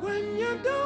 when you're done.